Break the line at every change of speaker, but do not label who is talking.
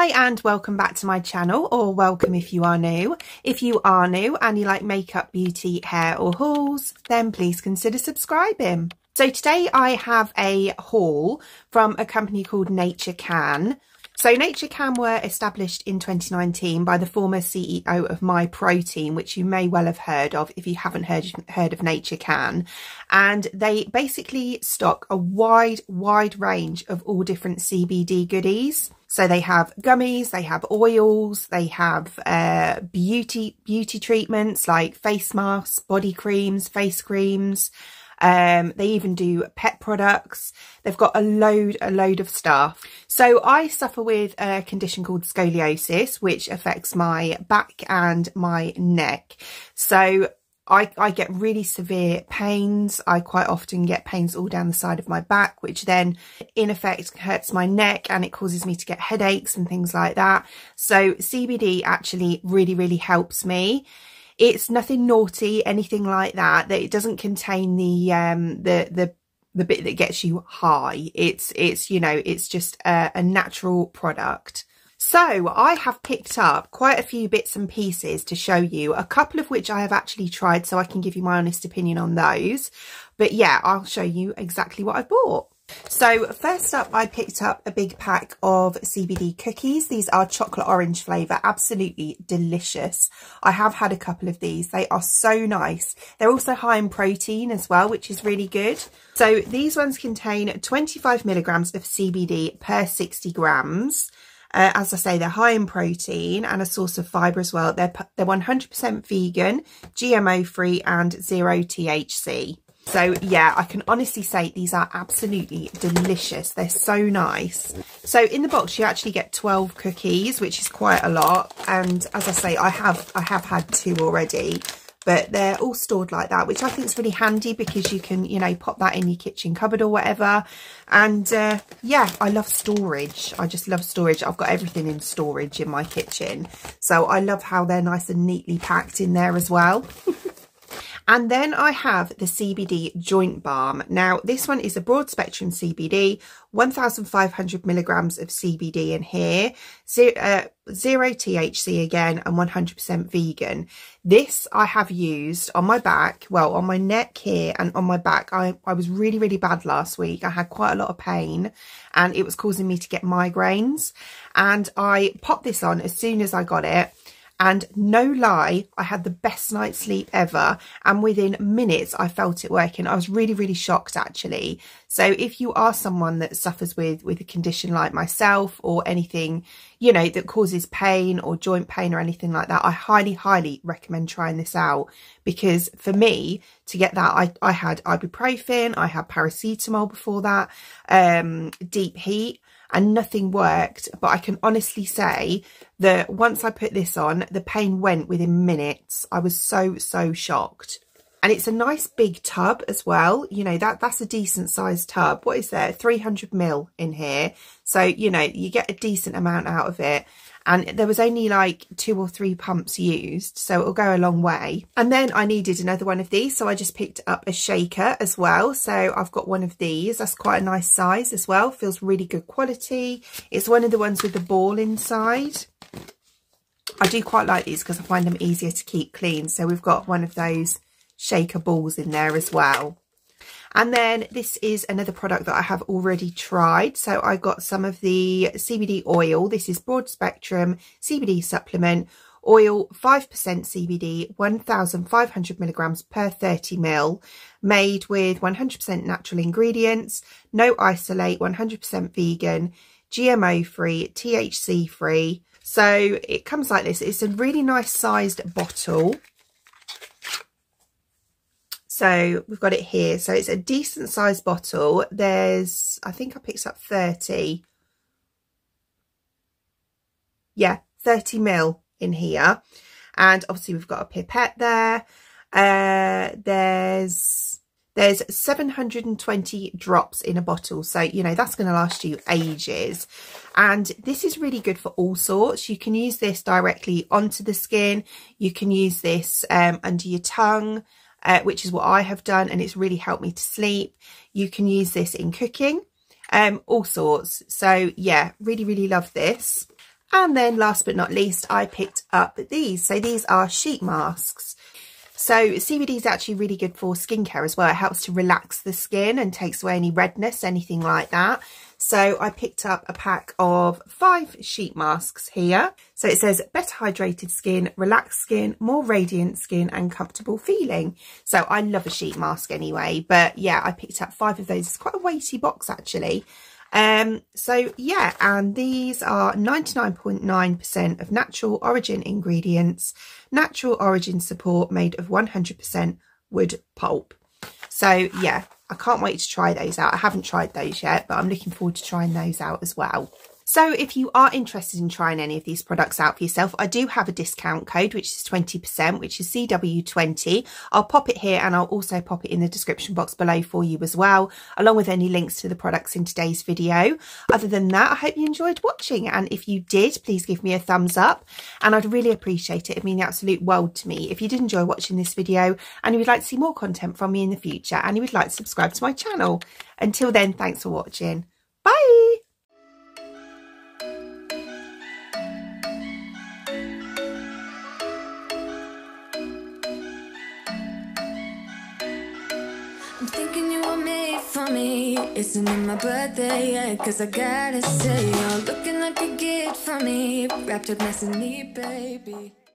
Hi and welcome back to my channel or welcome if you are new. If you are new and you like makeup, beauty, hair or hauls then please consider subscribing. So today I have a haul from a company called Naturecan. So Naturecan were established in 2019 by the former CEO of Myprotein, which you may well have heard of if you haven't heard, heard of Naturecan. And they basically stock a wide, wide range of all different CBD goodies. So they have gummies, they have oils, they have uh, beauty beauty treatments like face masks, body creams, face creams, um, they even do pet products. They've got a load, a load of stuff. So I suffer with a condition called scoliosis, which affects my back and my neck. So I, I, get really severe pains. I quite often get pains all down the side of my back, which then in effect hurts my neck and it causes me to get headaches and things like that. So CBD actually really, really helps me. It's nothing naughty, anything like that. That it doesn't contain the um the the the bit that gets you high. It's it's you know it's just a, a natural product. So I have picked up quite a few bits and pieces to show you, a couple of which I have actually tried so I can give you my honest opinion on those. But yeah, I'll show you exactly what I bought. So first up, I picked up a big pack of CBD cookies. These are chocolate orange flavour, absolutely delicious. I have had a couple of these. They are so nice. They're also high in protein as well, which is really good. So these ones contain 25 milligrams of CBD per 60 grams. Uh, as I say, they're high in protein and a source of fibre as well. They're, they're 100% vegan, GMO free and zero THC. So yeah, I can honestly say these are absolutely delicious. They're so nice. So in the box, you actually get 12 cookies, which is quite a lot. And as I say, I have, I have had two already, but they're all stored like that, which I think is really handy because you can, you know, pop that in your kitchen cupboard or whatever. And uh, yeah, I love storage. I just love storage. I've got everything in storage in my kitchen. So I love how they're nice and neatly packed in there as well. And then I have the CBD Joint Balm. Now, this one is a broad spectrum CBD, 1,500 milligrams of CBD in here, zero, uh, zero THC again, and 100% vegan. This I have used on my back, well, on my neck here and on my back. I, I was really, really bad last week. I had quite a lot of pain and it was causing me to get migraines. And I popped this on as soon as I got it and no lie, I had the best night's sleep ever. And within minutes, I felt it working. I was really, really shocked actually. So if you are someone that suffers with, with a condition like myself or anything, you know, that causes pain or joint pain or anything like that, I highly, highly recommend trying this out because for me to get that, I, I had ibuprofen, I had paracetamol before that, um, deep heat and nothing worked. But I can honestly say that once I put this on, the pain went within minutes. I was so, so shocked. And it's a nice big tub as well. You know, that that's a decent sized tub. What is there? 300 mil in here. So, you know, you get a decent amount out of it and there was only like two or three pumps used so it'll go a long way and then I needed another one of these so I just picked up a shaker as well so I've got one of these that's quite a nice size as well feels really good quality it's one of the ones with the ball inside I do quite like these because I find them easier to keep clean so we've got one of those shaker balls in there as well and then this is another product that I have already tried. So I got some of the CBD oil. This is broad spectrum CBD supplement oil, 5% CBD, 1,500 milligrams per 30 mil, made with 100% natural ingredients, no isolate, 100% vegan, GMO free, THC free. So it comes like this. It's a really nice sized bottle. So we've got it here. So it's a decent sized bottle. There's, I think I picked up 30. Yeah, 30 mil in here. And obviously we've got a pipette there. Uh, there's, there's 720 drops in a bottle. So, you know, that's going to last you ages. And this is really good for all sorts. You can use this directly onto the skin. You can use this um, under your tongue uh, which is what I have done and it's really helped me to sleep. You can use this in cooking, um, all sorts. So yeah, really, really love this. And then last but not least, I picked up these. So these are sheet masks. So CBD is actually really good for skincare as well. It helps to relax the skin and takes away any redness, anything like that. So I picked up a pack of five sheet masks here. So it says better hydrated skin, relaxed skin, more radiant skin and comfortable feeling. So I love a sheet mask anyway. But yeah, I picked up five of those. It's quite a weighty box actually. Um, so yeah, and these are 99.9% of natural origin ingredients, natural origin support made of 100% wood pulp. So yeah, I can't wait to try those out. I haven't tried those yet, but I'm looking forward to trying those out as well. So if you are interested in trying any of these products out for yourself, I do have a discount code, which is 20%, which is CW20. I'll pop it here and I'll also pop it in the description box below for you as well, along with any links to the products in today's video. Other than that, I hope you enjoyed watching. And if you did, please give me a thumbs up and I'd really appreciate it. It'd mean the absolute world to me. If you did enjoy watching this video and you would like to see more content from me in the future and you would like to subscribe to my channel. Until then, thanks for watching. Bye!
Thinking you were made for me. Isn't it my birthday yet? Cause I gotta say, you're looking like a gift for me. Wrapped up nice and neat, baby.